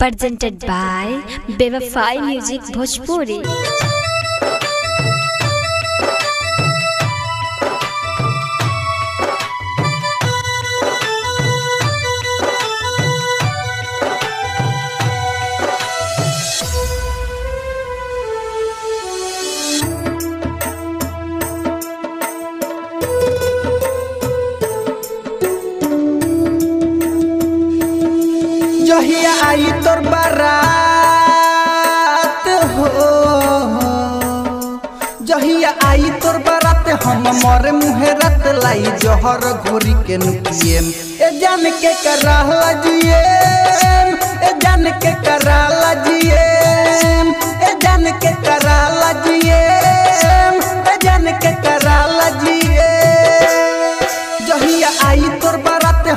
presented by Bevafai Music Bhojpuri. जहिया आई तोर बारात? हो। जहिया आई तोर बारात, हम मरे मुहे रत लाई जहर घोरी के नुकिएम। ए जान के कराला जिएम ए जान के कराला जिएम ए जान के कराला जिएम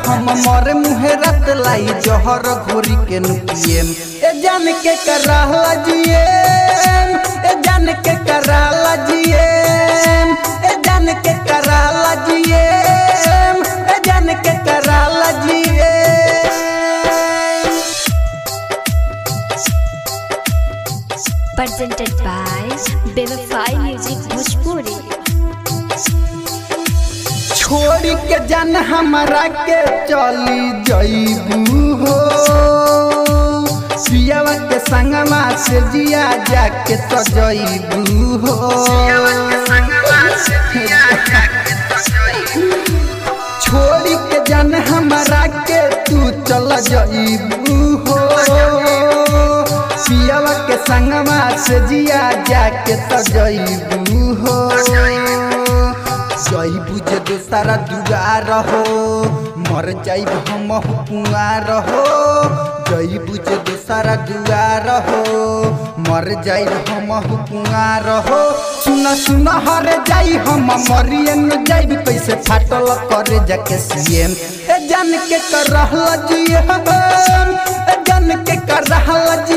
हम मरे मुहे रत लाई जहर घोरी के नुकिएम ए जान के कराला जिएम ए जान के कराला जिएम ए जान के कराला जिएम ए जान के कराला जिएम Presented by Bevafai Music Bhojpuri. छोड़ के जान हमारा के चली जईबू हो। सियावा के संगमा से जिया जाके सजईबू हो। छोड़ के जान हमारा के तू चल जईबू हो। सियावा के संगमा से जिया जाके सजईबू हो। जईबू जे दोसारा दुआर हो। मर जाइब हम कुआर हो। जईबू जे दोसारा दुआर हो। मर जाइब हम कुआर हो। सुन सुन, हर जाई हम मरिए न जाइब। कैसे फाटल करे जाके सीएम। ए जान के कर रहल जिए ए जान के कर रहल जीते